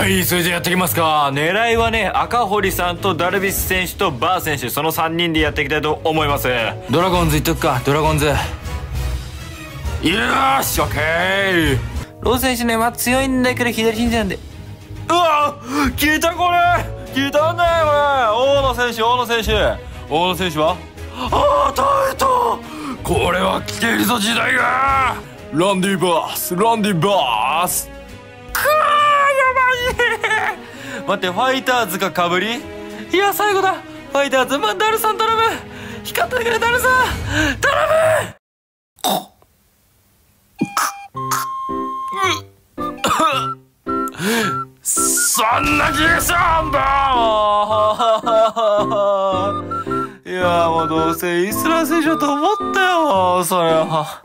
はいそれじゃやっていきますか。狙いはね赤堀さんとダルビッシュ選手とバー選手その3人でやっていきたいと思います。ドラゴンズいっとくかドラゴンズ。よーしオッケー。ロー選手ねまあ強いんだけど左信者なんで。うわ聞いたこれ。聞いたんだよこれ。大野選手大野選手。大野選手は？ああ耐えた。これは来ているぞ時代がランディバースランディバース待ってファイターズがかぶり？いや最後だ。ファイターズまあダルさん頼む。光ってくれダルさん。頼む！そんな気がするんだいやもうどうせイスラ選手だと思ったよそれは。